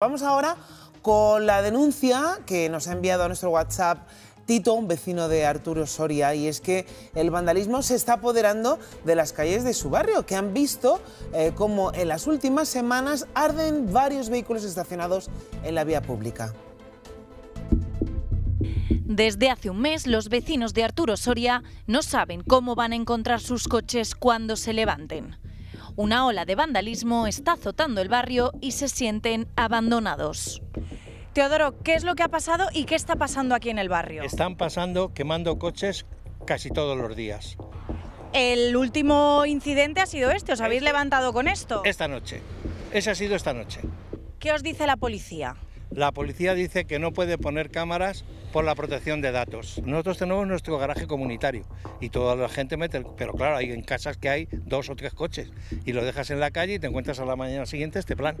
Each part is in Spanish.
Vamos ahora con la denuncia que nos ha enviado a nuestro WhatsApp Tito, un vecino de Arturo Soria, y es que el vandalismo se está apoderando de las calles de su barrio, que han visto eh, cómo en las últimas semanas arden varios vehículos estacionados en la vía pública. Desde hace un mes, los vecinos de Arturo Soria no saben cómo van a encontrar sus coches cuando se levanten. Una ola de vandalismo está azotando el barrio y se sienten abandonados. Teodoro, ¿qué es lo que ha pasado y qué está pasando aquí en el barrio? Están pasando quemando coches casi todos los días. El último incidente ha sido este, ¿os habéis levantado con esto? Esta noche. Ese ha sido esta noche. ¿Qué os dice la policía? La policía dice que no puede poner cámaras por la protección de datos. Nosotros tenemos nuestro garaje comunitario y toda la gente mete, pero claro, hay en casas que hay dos o tres coches y lo dejas en la calle y te encuentras a la mañana siguiente este plan.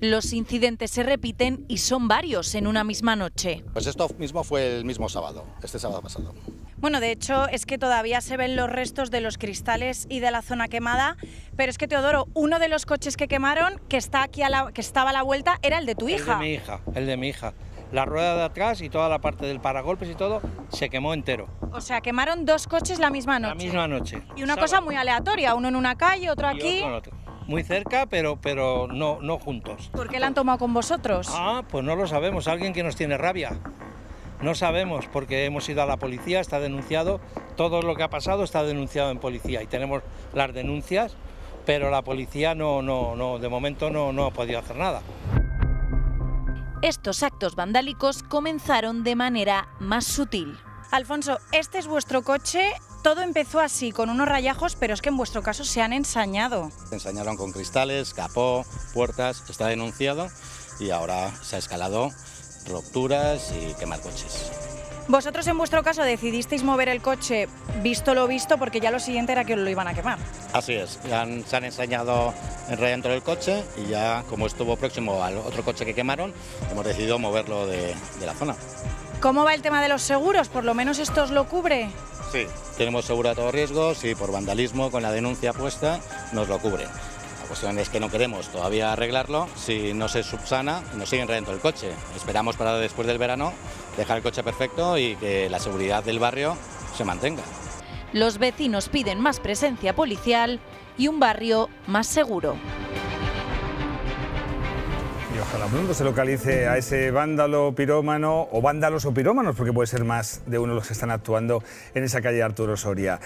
Los incidentes se repiten y son varios en una misma noche. Pues esto mismo fue el mismo sábado, este sábado pasado. Bueno, de hecho es que todavía se ven los restos de los cristales y de la zona quemada, pero es que Teodoro, uno de los coches que quemaron, que está aquí a la, que estaba a la vuelta, era el de tu hija. El de mi hija, el de mi hija. La rueda de atrás y toda la parte del paragolpes y todo se quemó entero. O sea, quemaron dos coches la misma noche. La misma noche. Y una cosa muy aleatoria, uno en una calle, otro aquí. Otro Muy cerca, pero, pero no, no juntos. ¿Por qué la han tomado con vosotros? Ah, pues no lo sabemos. Alguien que nos tiene rabia. No sabemos porque hemos ido a la policía, está denunciado, todo lo que ha pasado está denunciado en policía y tenemos las denuncias, pero la policía no, no, no de momento no, no ha podido hacer nada. Estos actos vandálicos comenzaron de manera más sutil. Alfonso, este es vuestro coche. Todo empezó así, con unos rayajos, pero es que en vuestro caso se han ensañado. Se ensañaron con cristales, capó, puertas, está denunciado y ahora se ha escalado rupturas y quemar coches. Vosotros en vuestro caso decidisteis mover el coche visto lo visto porque ya lo siguiente era que lo iban a quemar. Así es, ya se han ensañado el dentro del coche y ya como estuvo próximo al otro coche que quemaron, hemos decidido moverlo de, de la zona. ¿Cómo va el tema de los seguros? ¿Por lo menos esto os lo cubre? Sí, tenemos seguro a todos riesgos y por vandalismo con la denuncia puesta nos lo cubre. La cuestión es que no queremos todavía arreglarlo si no se subsana y nos siguen dentro del coche. Esperamos para después del verano dejar el coche perfecto y que la seguridad del barrio se mantenga. Los vecinos piden más presencia policial y un barrio más seguro. Y ojalá pronto se localice a ese vándalo pirómano o vándalos o pirómanos, porque puede ser más de uno los que están actuando en esa calle Arturo Soria.